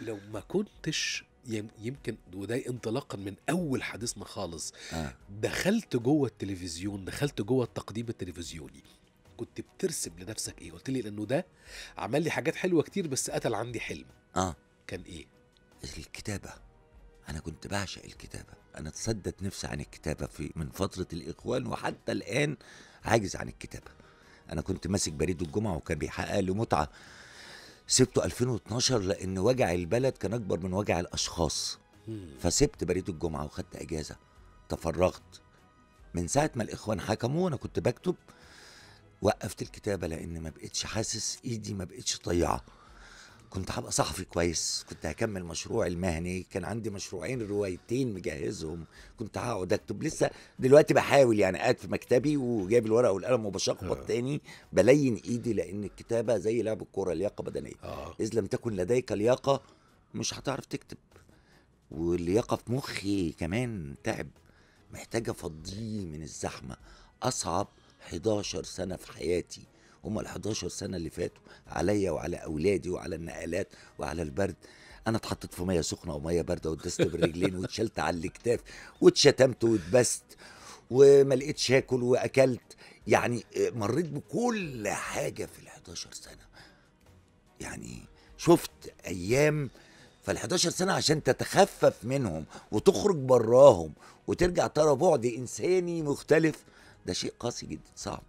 لو ما كنتش يم- يمكن وده انطلاقا من أول حديثنا خالص. آه. دخلت جوه التلفزيون دخلت جوه التقديم التلفزيوني. كنت بترسم لنفسك إيه؟ قلت لي لأنه ده عمل لي حاجات حلوة كتير بس قتل عندي حلم. آه. كان إيه؟ الكتابة. أنا كنت بعشق الكتابة. أنا تصدت نفسي عن الكتابة في من فترة الإخوان وحتى الآن عاجز عن الكتابة. أنا كنت ماسك بريد الجمعة وكان بيحقق لي متعة. سبته 2012 لأن وجع البلد كان أكبر من وجع الأشخاص. مم. فسبت بريد الجمعة وخدت أجازة. تفرغت. من ساعة ما الإخوان حكموا وأنا كنت بكتب وقفت الكتابة لأن ما بقتش حاسس إيدي ما بقتش طيعة كنت هبقى صحفي كويس كنت هكمل مشروعي المهني كان عندي مشروعين روايتين مجهزهم كنت هقعد اكتب. لسه دلوقتي بحاول يعني قاعد في مكتبي وجايب الورقة والقلم وبشخبط آه. تاني بلين ايدي لأن الكتابة زي لعب الكورة لياقة بدنية. آه. إذ لم تكن لديك لياقة مش هتعرف تكتب. واللياقة في مخي كمان تعب محتاج افضيه من الزحمة. أصعب 11 سنة في حياتي. هما ال 11 سنة اللي فاتوا عليا وعلى أولادي وعلى النقلات وعلى البرد. أنا اتحطيت في مية سخنة ومية باردة واتدست بالرجلين واتشلت على الإكتاف واتشتمت واتبست وما لقيتش آكل وأكلت. يعني مريت بكل حاجة في ال 11 سنة. يعني شفت أيام فال 11 سنة عشان تتخفف منهم وتخرج براهم وترجع ترى بعد إنساني مختلف. ده شيء قاسي جدا صعب.